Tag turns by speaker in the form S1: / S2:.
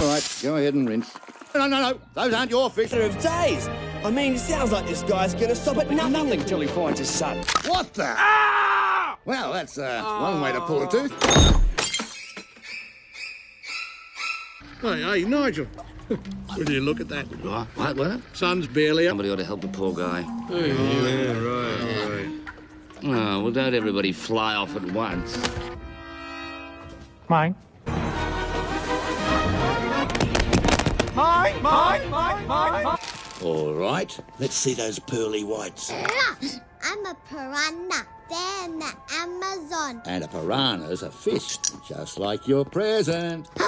S1: All right, go ahead and rinse. No, no, no, those aren't your fish.
S2: of days. I mean, it sounds like this guy's going to stop at nothing.
S3: Nothing till he finds his son.
S1: What the? Well, that's uh, one way to pull a tooth.
S4: Hey, hey, Nigel. Will you look at that?
S1: What? What? What?
S4: Sun's barely up.
S1: Somebody ought to help the poor guy.
S4: Yeah, right, right.
S1: Oh, well, don't everybody fly off at once.
S5: Mine. Mine, mine, mine, mine.
S1: All right.
S2: Let's see those pearly whites.
S6: I'm a piranha. They're in the Amazon.
S1: And a piranha's a fish, just like your present.